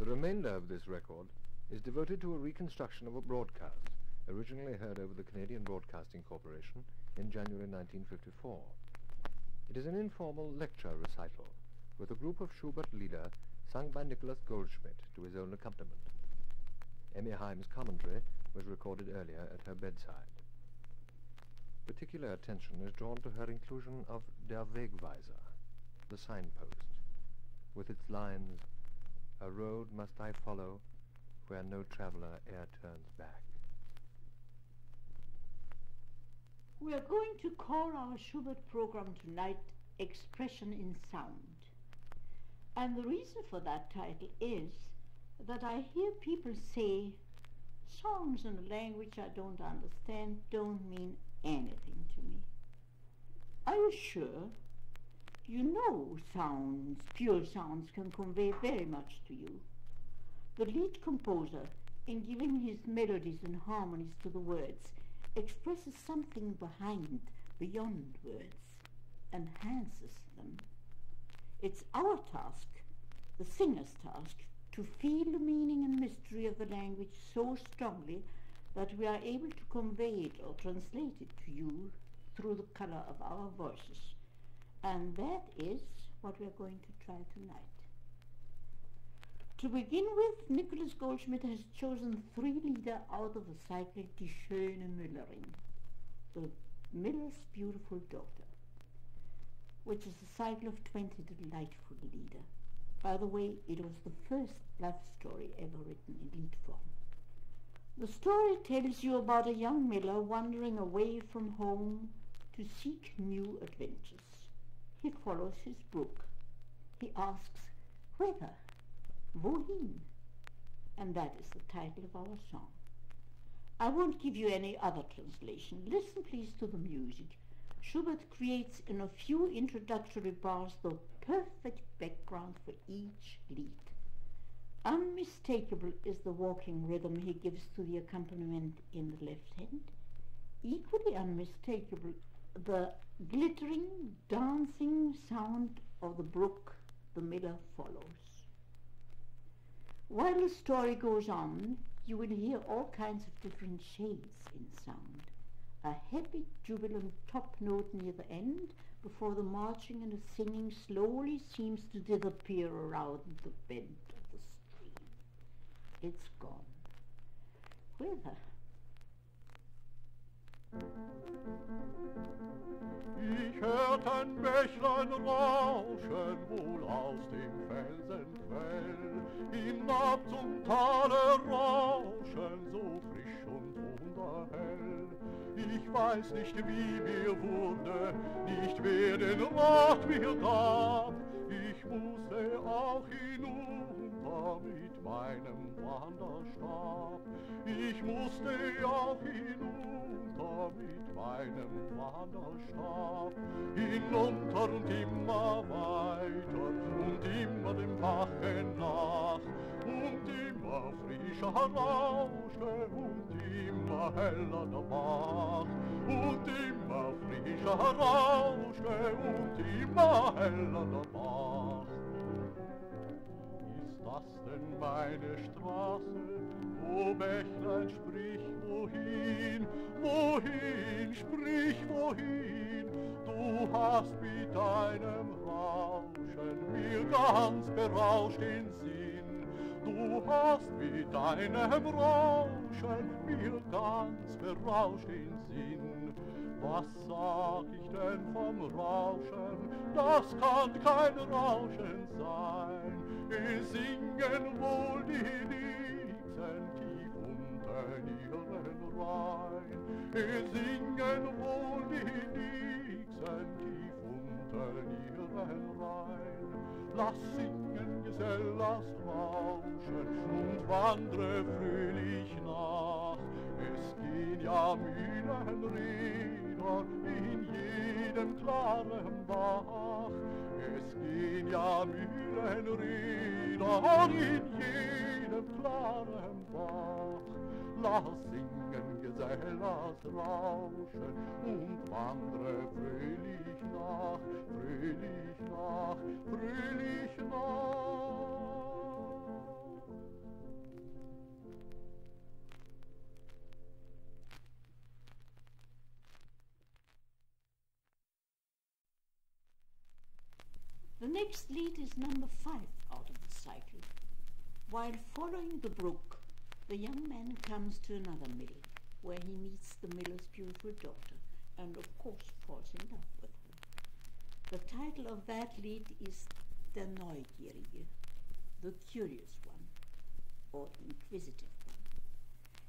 The remainder of this record is devoted to a reconstruction of a broadcast originally heard over the Canadian Broadcasting Corporation in January 1954. It is an informal lecture recital with a group of Schubert Lieder sung by Nicholas Goldschmidt to his own accompaniment. Emmy Heim's commentary was recorded earlier at her bedside. Particular attention is drawn to her inclusion of Der Wegweiser, the signpost, with its lines, A road must I follow where no traveller e'er turns back. We are going to call our Schubert program tonight Expression in Sound. And the reason for that title is that I hear people say songs in a language I don't understand don't mean anything to me. Are you sure? You know sounds, pure sounds, can convey very much to you. The lied composer, in giving his melodies and harmonies to the words, expresses something behind, beyond words, enhances them. It's our task, the singer's task, to feel the meaning and mystery of the language so strongly that we are able to convey it or translate it to you through the color of our voices. And that is what we are going to try tonight. To begin with, Nicholas Goldschmidt has chosen three lieder out of the cycle Die schöne Müllerin, the miller's beautiful daughter, which is a cycle of 20 delightful lieder. By the way, it was the first love story ever written in lied form. The story tells you about a young miller wandering away from home to seek new adventures. Follows his brook. He asks, whither? Wohin? And that is the title of our song. I won't give you any other translation. Listen please to the music. Schubert creates in a few introductory bars the perfect background for each lied. Unmistakable is the walking rhythm he gives to the accompaniment in the left hand. Equally unmistakable the glittering, dancing sound of the brook the miller follows. While the story goes on, you will hear all kinds of different shades in sound. A happy, jubilant top note near the end, before the marching and the singing slowly seems to disappear around the bend of the stream. It's gone. Whither? Ich hört ein Bächlein rauschen, wohl aus dem Felsenquell, hinab zum Tale rauschen, so frisch und wunderhell. Ich weiß nicht, wie mir wurde, nicht wer den Rat mir gab, ich musste auch hinunter mit meinem Wanderstab. Ich musste auch hinunter mit meinem Wanderstab. Hinunter und immer weiter und immer dem Bache nach. Und immer frischer Rausche und immer heller der Bach. Und immer frischer Rausche und immer heller der Bach. Denn meine Straße? O Bächlein, sprich wohin, wohin, sprich wohin, du hast mit deinem Rauschen mir ganz berauscht den Sinn. Du hast mit deinem Rauschen mir ganz berauscht den Sinn. Was sag ich denn vom Rauschen? Das kann kein Rauschen sein. Es singen wohl die Nixen tief unter ihren Reihen. Es singen wohl die Nixen tief unter ihren Reihen. Lass singen, Gesell, lass rauschen und wandre fröhlich nach. Es gehen ja Mühlenräder in jedem klaren Bach. Es gehen ja Mühlenräder in jedem klaren Bach. Lass singen, Gesell, lass rauschen und wandre fröhlich nach, fröhlich nach, fröhlich nach. The next lied is number five out of the cycle. While following the brook, the young man comes to another mill, where he meets the miller's beautiful daughter, and of course falls in love with her. The title of that lied is Der Neugierige, the curious one, or inquisitive one.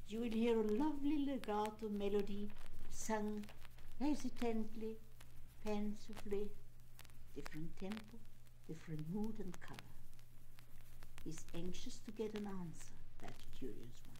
You will hear a lovely legato melody sung hesitantly, pensively, different tempo, different mood and color. He's anxious to get an answer, that curious one.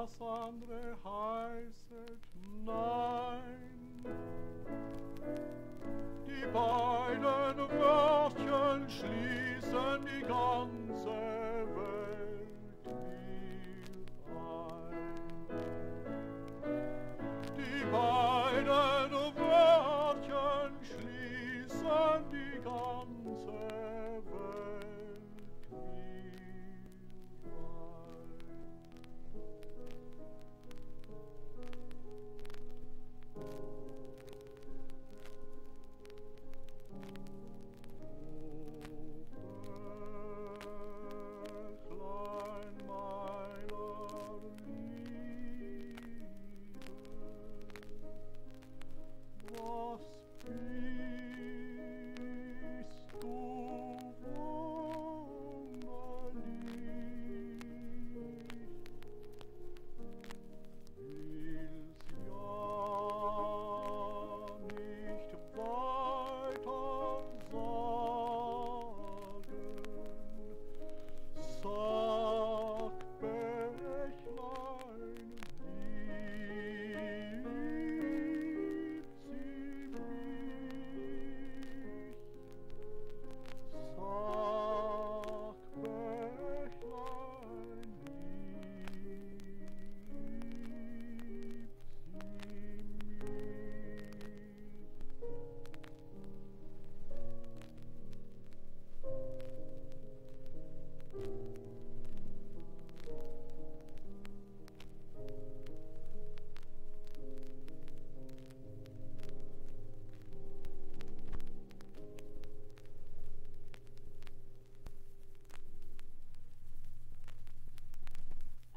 Das andere Heißet nein. Die beiden Wörtchen schließen die ganze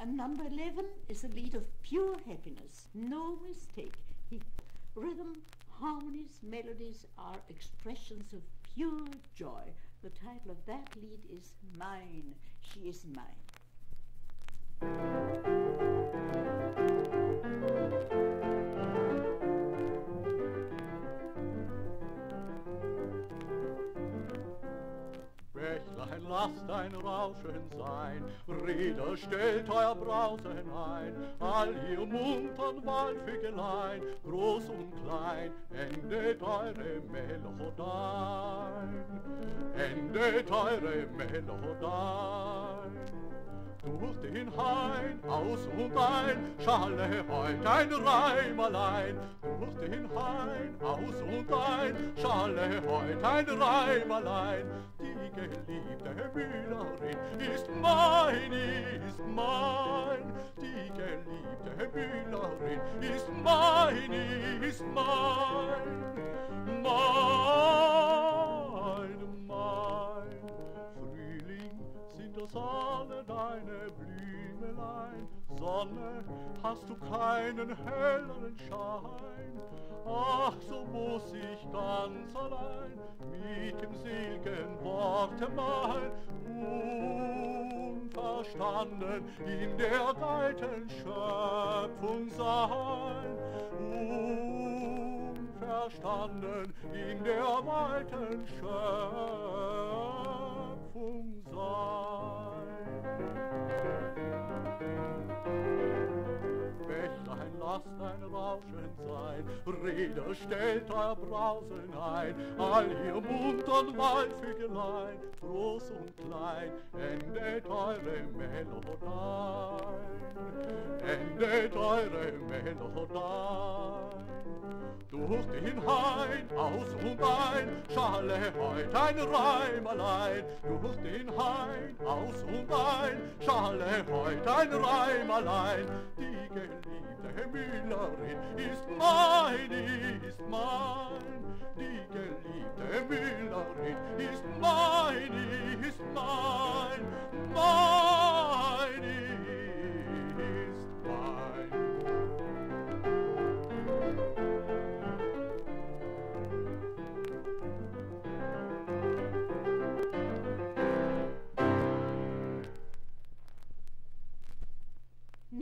And number 11 is a lied of pure happiness. No mistake. He, rhythm, harmonies, melodies are expressions of pure joy. The title of that lied is Mine. She is mine. Lasst ein Rauschen sein, Rieder, stellt euer Brausen ein, all ihr muntern Waldvögelein, groß und klein, endet eure Melodien, endet eure Melodien. Durch den Hain, aus und ein, schalle heut ein Reim allein. Durch den Hain, aus und ein, schalle heut ein Reim allein. Die geliebte Müllerin ist mein, ist mein. Die geliebte Müllerin ist mein, ist. Mein, deine Blümelein. Sonne, hast du keinen helleren Schein? Ach, so muss ich ganz allein mit dem seligen Worte mal unverstanden in der weiten Schöpfung sein. Unverstanden in der weiten Schöpfung sein. thank you lasst ein Rauschen sein, Räder, stellt euer Brausen ein, all ihr muntern Waldvögelein, groß und klein, endet eure Melodien, endet eure Melodien. Durch den Hain, aus und ein, schalle heut ein Reim allein. Durch den Hain, aus und ein, schalle heut ein Reim allein. Die geliebte Müllerin ist mein, ist mein. Die geliebte Müllerin ist mein, ist mein, mein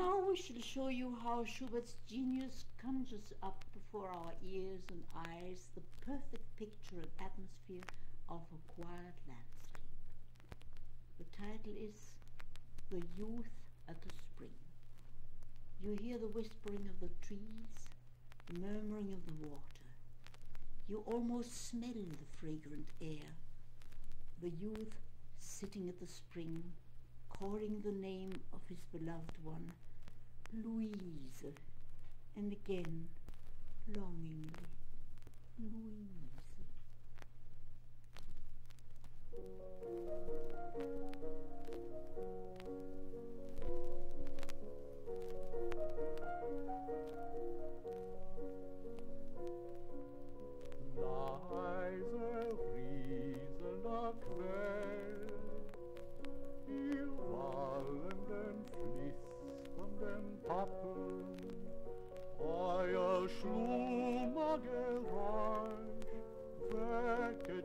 Now we shall show you how Schubert's genius conjures up before our ears and eyes the perfect picture and atmosphere of a quiet landscape. The title is The Youth at the Spring. You hear the whispering of the trees, the murmuring of the water. You almost smell the fragrant air. The youth sitting at the spring, calling the name of his beloved one, Louise, and again, longingly, Louise. Leise Pappen, euer Schlummergeräusch wecke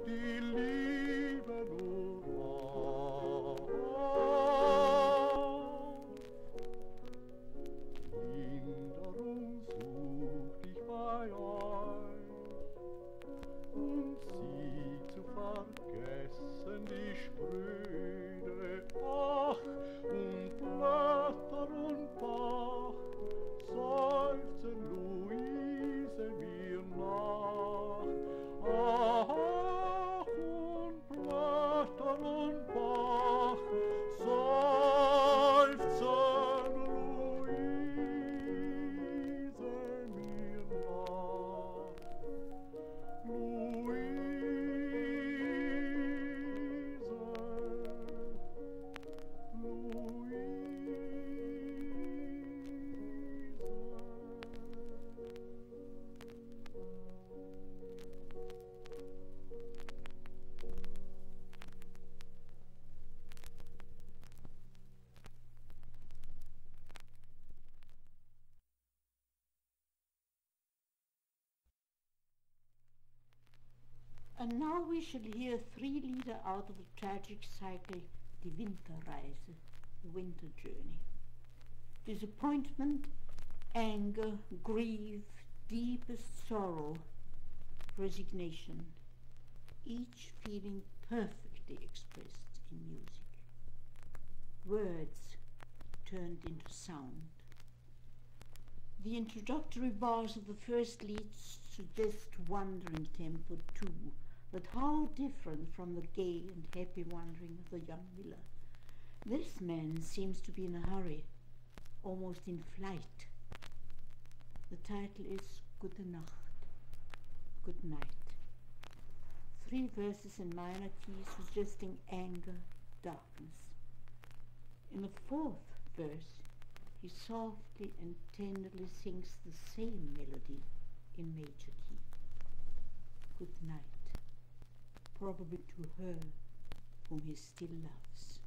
And now we shall hear three lieder out of the tragic cycle, Die Winterreise, the winter journey. Disappointment, anger, grief, deepest sorrow, resignation, each feeling perfectly expressed in music. Words turned into sound. The introductory bars of the first lied suggest wandering tempo too but how different from the gay and happy wandering of the young miller. This man seems to be in a hurry, almost in flight. The title is Gute Nacht, Good Night. Three verses in minor key suggesting anger, darkness. In the fourth verse, he softly and tenderly sings the same melody in major key. Good night probably to her whom he still loves.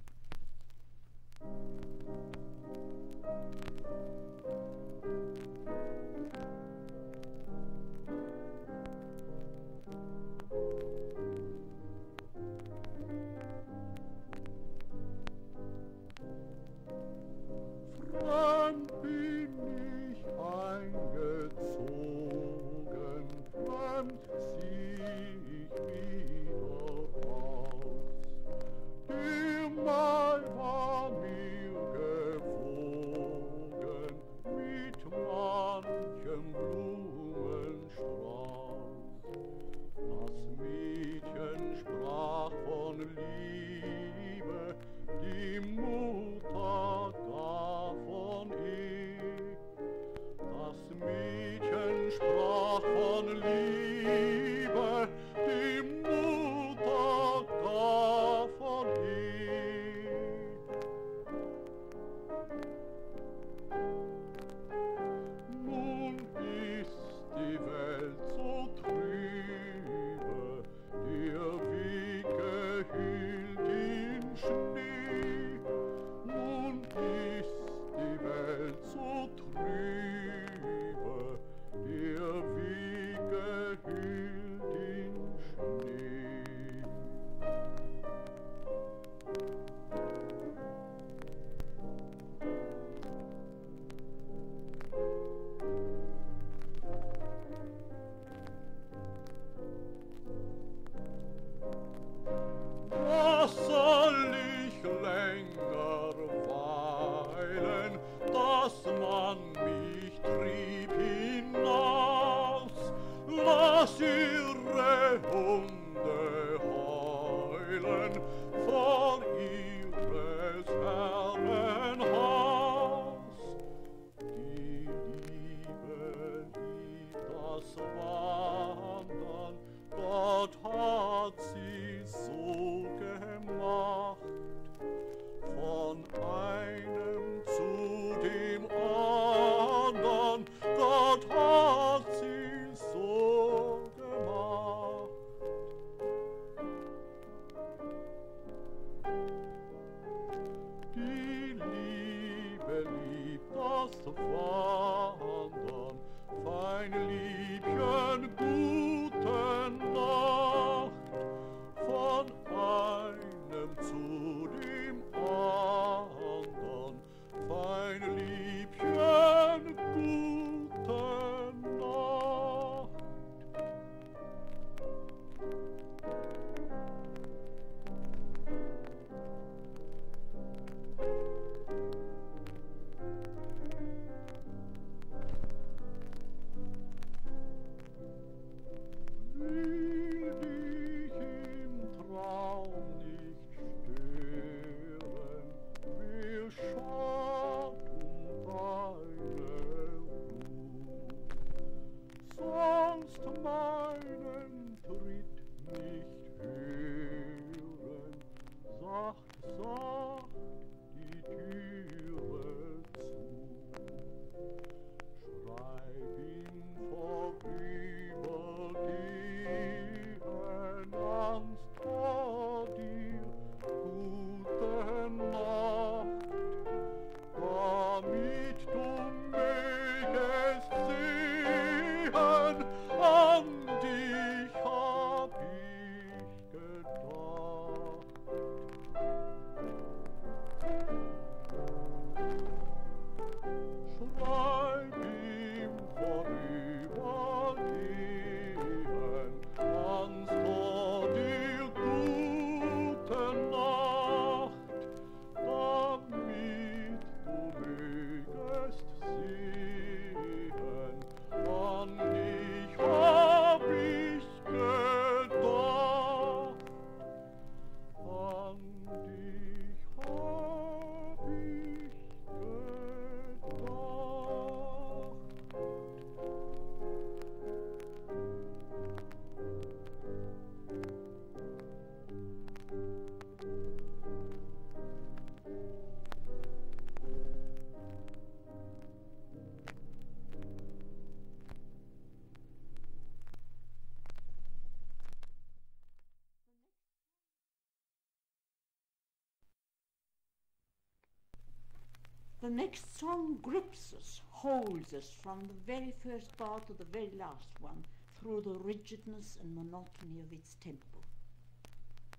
Next song grips us, holds us from the very first bar to the very last one through the rigidness and monotony of its tempo.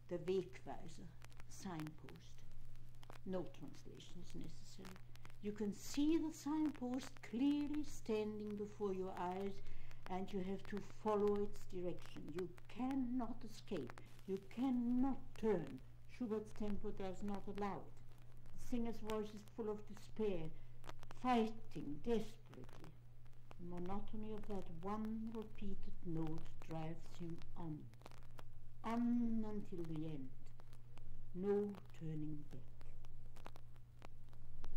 The Wegweiser, signpost. No translation is necessary. You can see the signpost clearly standing before your eyes and you have to follow its direction. You cannot escape. You cannot turn. Schubert's tempo does not allow it. The singer's voice is full of despair, fighting desperately. The monotony of that one repeated note drives him on, on until the end. No turning back.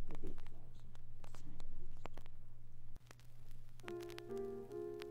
The Wegweiser, signpost.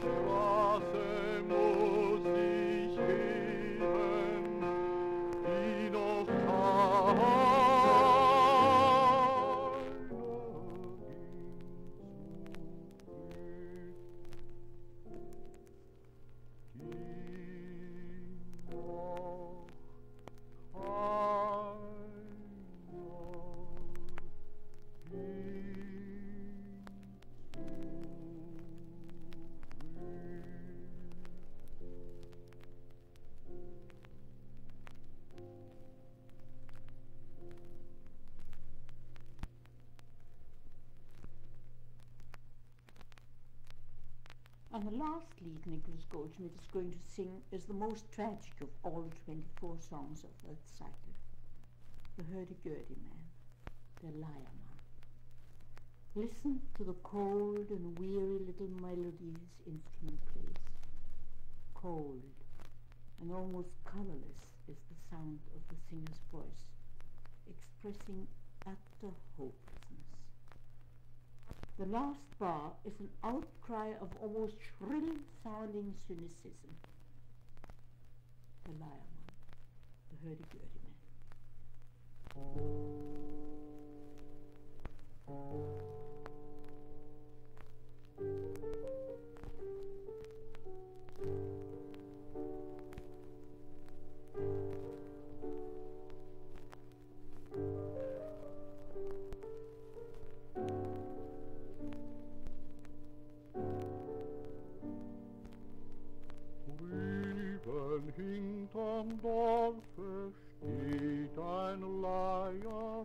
Blick. Eine And the last lied Nicholas Goldschmidt is going to sing is the most tragic of all the 24 songs of that cycle. The hurdy-gurdy man, the Leiermann. Listen to the cold and weary little melodies his instrument plays. Cold and almost colorless is the sound of the singer's voice, expressing utter hopelessness. The last bar is an outcry of almost shrill-sounding cynicism. The Leiermann, the hurdy-gurdy man. Dorfe steht ein Leiermann.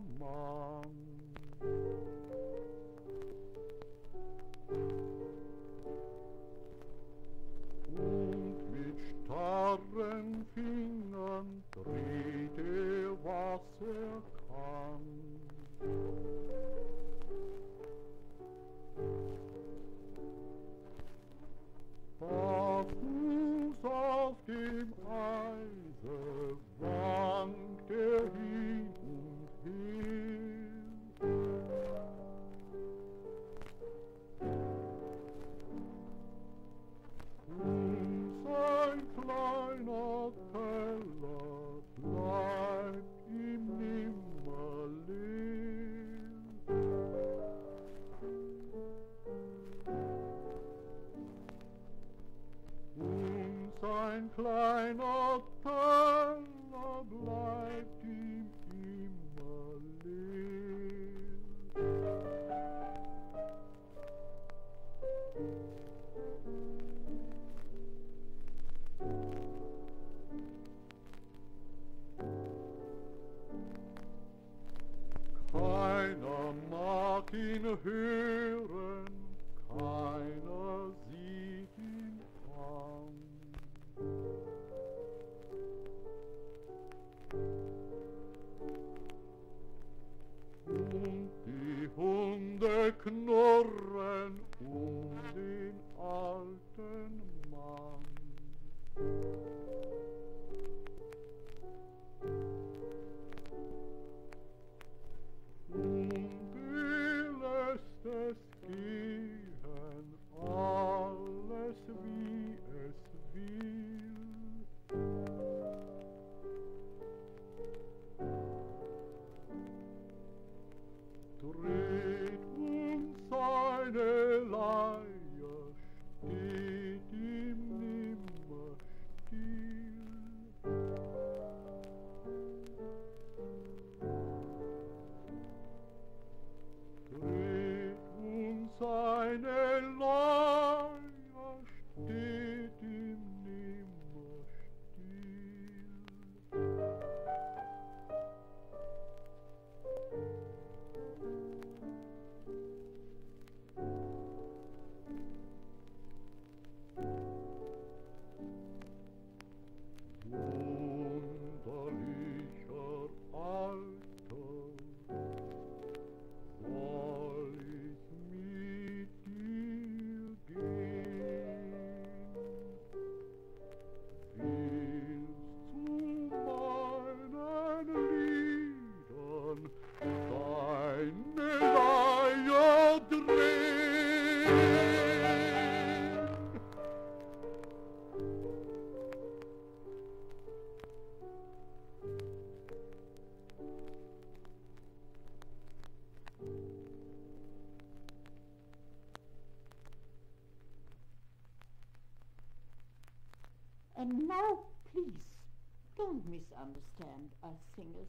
Don't misunderstand us singers.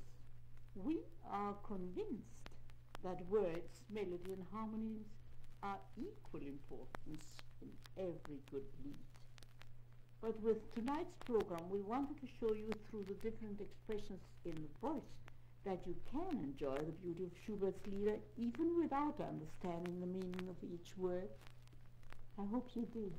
We are convinced that words, melody, and harmonies are equal importance in every good lied. But with tonight's program, we wanted to show you through the different expressions in the voice that you can enjoy the beauty of Schubert's Lieder even without understanding the meaning of each word. I hope you did.